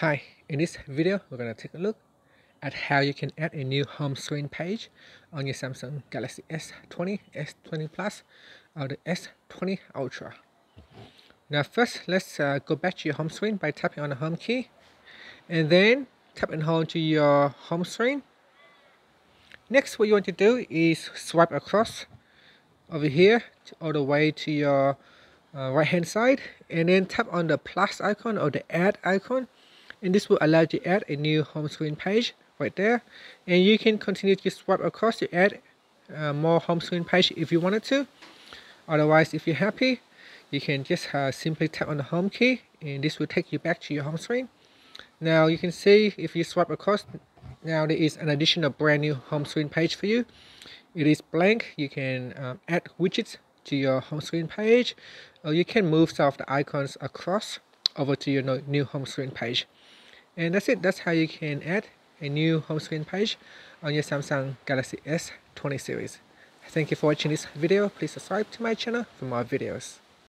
Hi, in this video we're going to take a look at how you can add a new home screen page on your Samsung Galaxy S20, S20 Plus or the S20 Ultra. Now first let's uh, go back to your home screen by tapping on the home key and then tap and hold to your home screen. Next what you want to do is swipe across over here all the way to your uh, right hand side and then tap on the plus icon or the add icon and this will allow you to add a new home screen page right there. And you can continue to swipe across to add uh, more home screen page if you wanted to. Otherwise if you're happy you can just uh, simply tap on the home key and this will take you back to your home screen. Now you can see if you swipe across now there is an additional brand new home screen page for you. It is blank. You can um, add widgets to your home screen page or you can move some of the icons across over to your new home screen page and that's it. That's how you can add a new home screen page on your Samsung Galaxy S20 series. Thank you for watching this video. Please subscribe to my channel for more videos